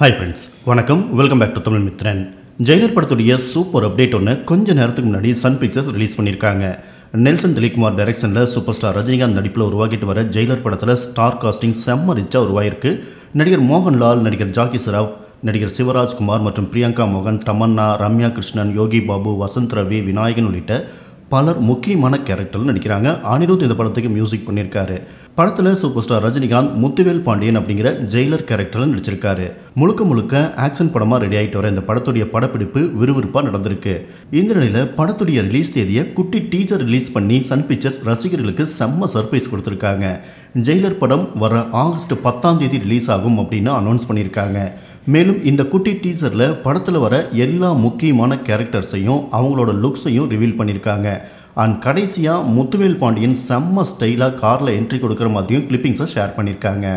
Hi friends வணக்கம். Welcome back to Tamil Mithran Jailer படத்துடைய super update ஒன்று கொஞ்ச நேரத்துக்கு முன்னாடி சன் பிக்சர்ஸ் ரிலீஸ் பண்ணியிருக்காங்க. நெல்சன் திலீப்குமார் டைரக்ஷனில் சூப்பர் ஸ்டார் ரஜினிகாந்த் நடிப்பில் உருவாக்கிட்டு வர ஜெயிலர் படத்தில் ஸ்டார் காஸ்டிங் செம்ம ரிச்சாக உருவாயிருக்கு. நடிகர் மோகன்லால் நடிகர் ஜாக்கி சராவ் நடிகர் சிவராஜ்குமார் மற்றும் பிரியங்கா மோகன் தமன்னா ரம்யா கிருஷ்ணன் யோகி பாபு வசந்த் ரவி விநாயகன் உள்ளிட்ட பலர் முக்கியமான கேரக்டரில் நடிக்கிறாங்க அனிருத் இந்த படத்துக்கு மியூசிக் பண்ணியிருக்காரு. படத்தில் சூப்பர் ஸ்டார் ரஜினிகாந்த் முத்துவேல் பாண்டியன் அப்படிங்கிற ஜெயிலர் கேரக்டரில் நடிச்சிருக்காரு. முழுக்க முழுக்க ஆக்ஷன் படமாக ரெடி ஆகிட்டு வர இந்த படத்துடைய படப்பிடிப்பு விறுவிறுப்பாக நடந்திருக்கு. இந்த நிலையில் படத்துடைய ரிலீஸ் தேதியை குட்டி டீச்சர் ரிலீஸ் பண்ணி சன் பிக்சர்ஸ் ரசிகர்களுக்கு செம்ம சர்ப்ரைஸ் கொடுத்துருக்காங்க. ஜெயிலர் படம் வர ஆகஸ்ட் பத்தாம் தேதி ரிலீஸ் ஆகும் அப்படின்னு அனௌன்ஸ் பண்ணியிருக்காங்க. மேலும் இந்த குட்டி டீசரில் படத்தில் வர எல்லா முக்கியமான கேரக்டர்ஸையும் அவங்களோட லுக்ஸையும் ரிவீல் பண்ணியிருக்காங்க அண்ட் கடைசியாக முத்துவேல் பாண்டியன் செம்ம ஸ்டைலாக காரில் என்ட்ரி கொடுக்குற மாதிரியும் கிளிப்பிங்ஸை ஷேர் பண்ணியிருக்காங்க